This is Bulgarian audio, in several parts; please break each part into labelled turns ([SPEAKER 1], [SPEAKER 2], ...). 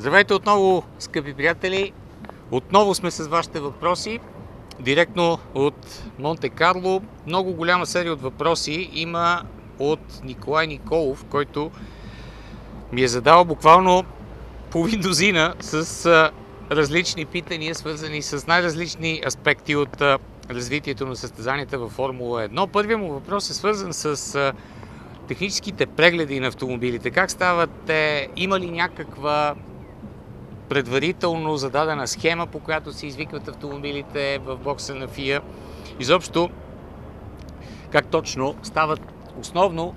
[SPEAKER 1] Здравейте отново, скъпи приятели! Отново сме с вашите въпроси. Директно от Монте Карло. Много голяма серия от въпроси има от Николай Николов, който ми е задал буквално половин с различни питания, свързани с най-различни аспекти от развитието на състезанията във Формула 1. Първият му въпрос е свързан с техническите прегледи на автомобилите. Как стават те? Има ли някаква предварително зададена схема, по която се извикват автомобилите в бокса на ФИА? Изобщо, как точно стават основно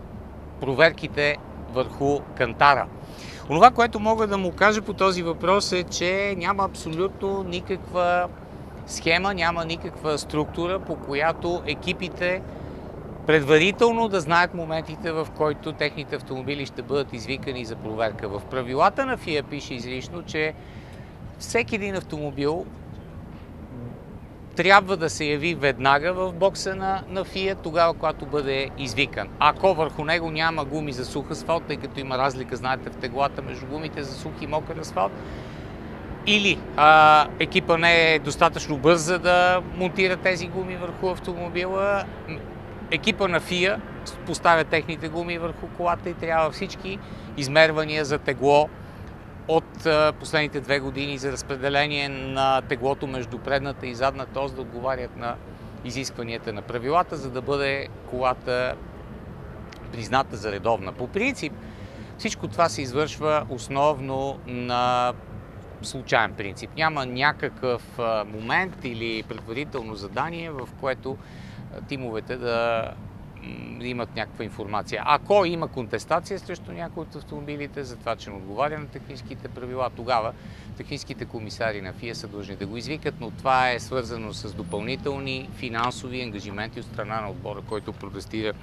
[SPEAKER 1] проверките върху кантара? Онова, което мога да му кажа по този въпрос е, че няма абсолютно никаква схема, няма никаква структура, по която екипите предварително да знаят моментите, в които техните автомобили ще бъдат извикани за проверка. В правилата на ФИА пише изрично, че всеки един автомобил трябва да се яви веднага в бокса на, на ФИА, тогава, когато бъде извикан. Ако върху него няма гуми за сух асфалт, тъй като има разлика, знаете, в теглата между гумите за сух и мокър асфалт, или а, екипа не е достатъчно бърз за да монтира тези гуми върху автомобила, екипа на ФИА поставя техните гуми върху колата и трябва всички измервания за тегло от последните две години за разпределение на теглото между предната и задната ос да отговарят на изискванията на правилата, за да бъде колата призната за редовна. По принцип, всичко това се извършва основно на случайен принцип. Няма някакъв момент или предварително задание, в което тимовете да имат някаква информация. Ако има контестация срещу някои от автомобилите за това, че не отговаря на техническите правила, тогава техническите комисари на ФИА са длъжни да го извикат, но това е свързано с допълнителни финансови ангажименти от страна на отбора, който протестира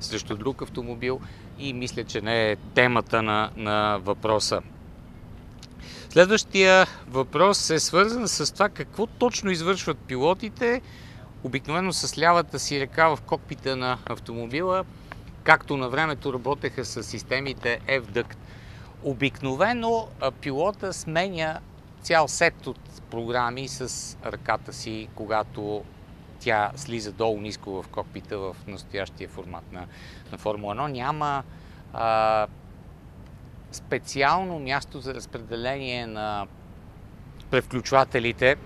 [SPEAKER 1] срещу друг автомобил и мисля, че не е темата на, на въпроса. Следващия въпрос е свързан с това какво точно извършват пилотите, обикновено с лявата си ръка в кокпита на автомобила, както на времето работеха с системите F-Duct. Обикновено пилота сменя цял сет от програми с ръката си, когато тя слиза долу ниско в кокпита в настоящия формат на, на Формула 1. Няма а, специално място за разпределение на превключвателите,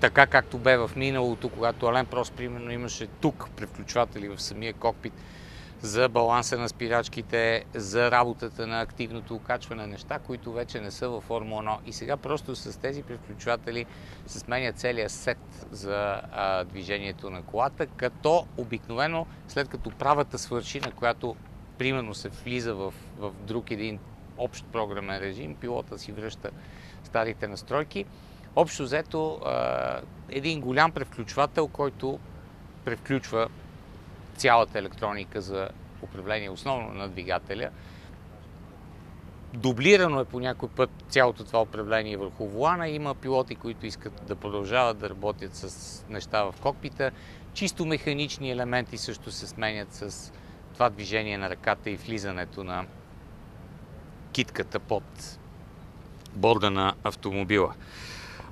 [SPEAKER 1] така както бе в миналото, когато Ален Прост, примерно, имаше тук превключватели в самия кокпит за баланса на спирачките, за работата на активното окачване, неща, които вече не са във Формула 1. И сега просто с тези превключватели се сменя целият сет за а, движението на колата, като обикновено след като правата свърши, на която примерно се влиза в, в друг един общ програмен режим, пилота си връща старите настройки. Общо взето един голям превключвател, който превключва цялата електроника за управление основно на двигателя. Дублирано е по някой път цялото това управление върху волана. Има пилоти, които искат да продължават да работят с неща в кокпита. Чисто механични елементи също се сменят с това движение на ръката и влизането на китката под борда на автомобила.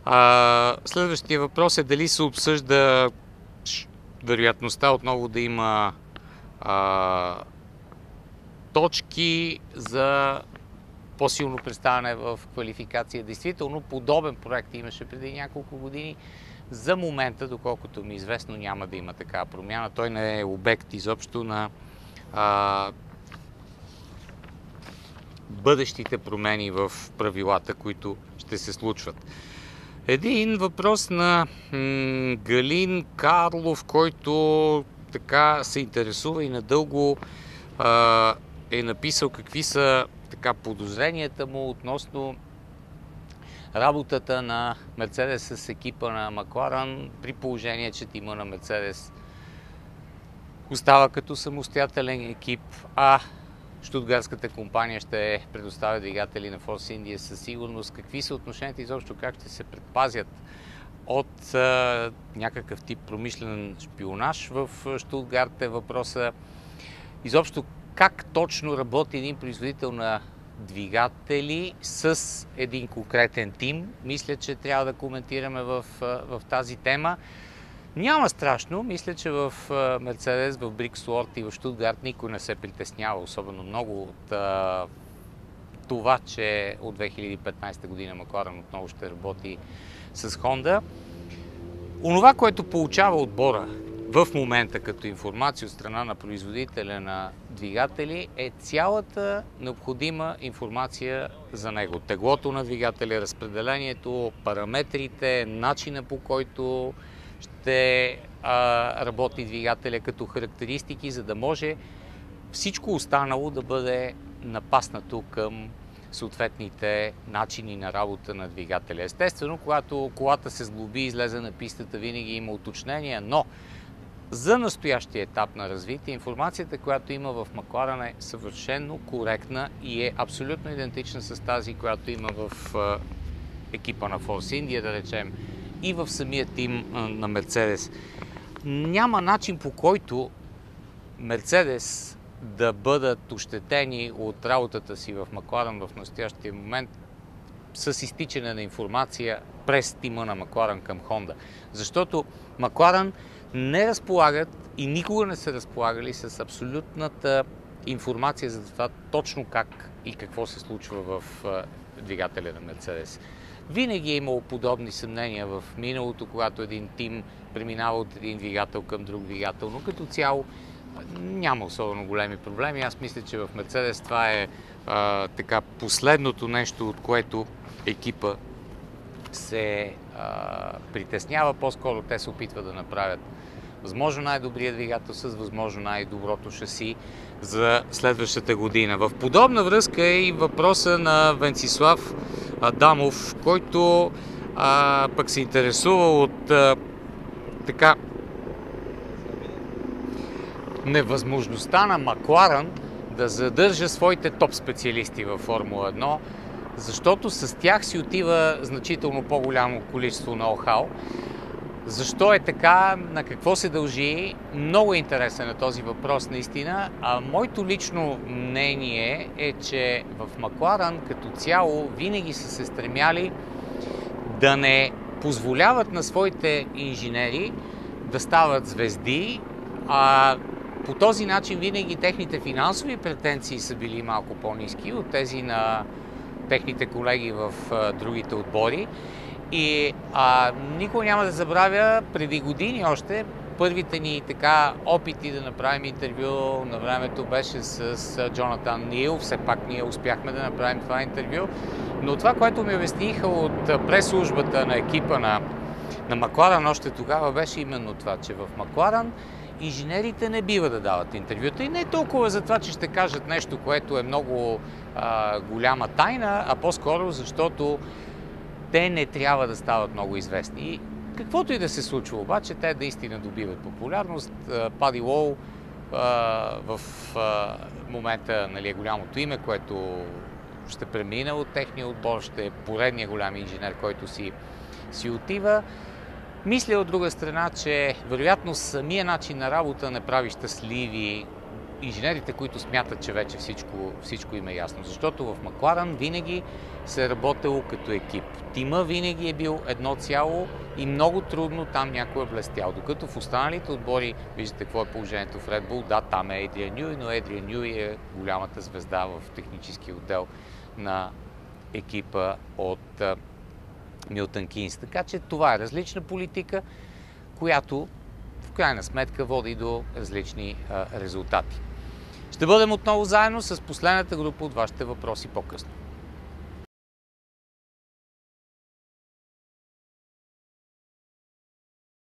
[SPEAKER 1] А, следващия въпрос е дали се обсъжда вероятността отново да има а, точки за по-силно представяне в квалификация. Действително, подобен проект имаше преди няколко години. За момента, доколкото ми е известно, няма да има такава промяна. Той не е обект изобщо на а, бъдещите промени в правилата, които ще се случват. Един въпрос на м- Галин Карлов, който така се интересува и надълго а, е написал какви са така подозренията му относно работата на Мерцедес с екипа на Макларан, при положение, че тима на Мерцедес остава като самостоятелен екип, а Штутгарската компания ще предоставя двигатели на Force India със сигурност. Какви са отношенията изобщо, как ще се предпазят от а, някакъв тип промишлен шпионаж в Штутгарт е въпроса. Изобщо как точно работи един производител на двигатели с един конкретен тим. Мисля, че трябва да коментираме в, в тази тема. Няма страшно. Мисля, че в Мерцедес, в Бриксуорт и в Штутгарт никой не се притеснява особено много от а, това, че от 2015 година Макларен отново ще работи с Хонда. Онова, което получава отбора в момента като информация от страна на производителя на двигатели е цялата необходима информация за него. Теглото на двигателя, разпределението, параметрите, начина по който ще а, работи двигателя като характеристики, за да може всичко останало да бъде напаснато към съответните начини на работа на двигателя. Естествено, когато колата се сглоби и излезе на пистата, винаги има уточнения, но за настоящия етап на развитие, информацията, която има в Макларен е съвършенно коректна и е абсолютно идентична с тази, която има в екипа на Force India, да речем, и в самия тим на Мерцедес. Няма начин по който Мерцедес да бъдат ощетени от работата си в Макларен в настоящия момент с изтичане на информация през тима на Макларен към Хонда. Защото Макларен не разполагат и никога не са разполагали с абсолютната информация за това точно как и какво се случва в двигателя на Мерцедес. Винаги е имало подобни съмнения в миналото, когато един тим преминава от един двигател към друг двигател, но като цяло няма особено големи проблеми. Аз мисля, че в Мерцедес това е а, така последното нещо, от което екипа се а, притеснява. По-скоро те се опитват да направят възможно най-добрия двигател с възможно най-доброто шаси за следващата година. В подобна връзка е и въпроса на Венцислав Адамов, който а, пък се интересува от а, така невъзможността на Макларен да задържа своите топ специалисти във Формула 1, защото с тях си отива значително по-голямо количество ноу-хау. Защо е така, на какво се дължи, много е интересен на този въпрос наистина. А моето лично мнение е, че в Макларан като цяло винаги са се стремяли да не позволяват на своите инженери да стават звезди, а по този начин винаги техните финансови претенции са били малко по-низки от тези на техните колеги в другите отбори. И а, никой няма да забравя преди години още първите ни така опити да направим интервю на времето беше с Джонатан Нил. Все пак ние успяхме да направим това интервю. Но това, което ми обясниха от прес-службата на екипа на, на Макларан още тогава беше именно това, че в Макларан инженерите не бива да дават интервюта и не толкова за това, че ще кажат нещо, което е много а, голяма тайна, а по-скоро защото те не трябва да стават много известни. И каквото и да се случва обаче, те наистина добиват популярност. Пади Лоу в момента нали, е голямото име, което ще премине от техния отбор, ще е поредния голям инженер, който си, си отива. Мисля от друга страна, че вероятно самия начин на работа не прави щастливи инженерите, които смятат, че вече всичко, всичко им е ясно. Защото в Макларан винаги се е работело като екип. Тима винаги е бил едно цяло и много трудно там някой е блестял. Докато в останалите отбори, виждате какво е положението в Red Bull, да, там е Едриан Нюи, но Едриан Нюи е голямата звезда в технически отдел на екипа от Милтън Кинс. Така че това е различна политика, която крайна сметка води до различни резултати. Ще бъдем отново заедно с последната група от вашите въпроси по-късно.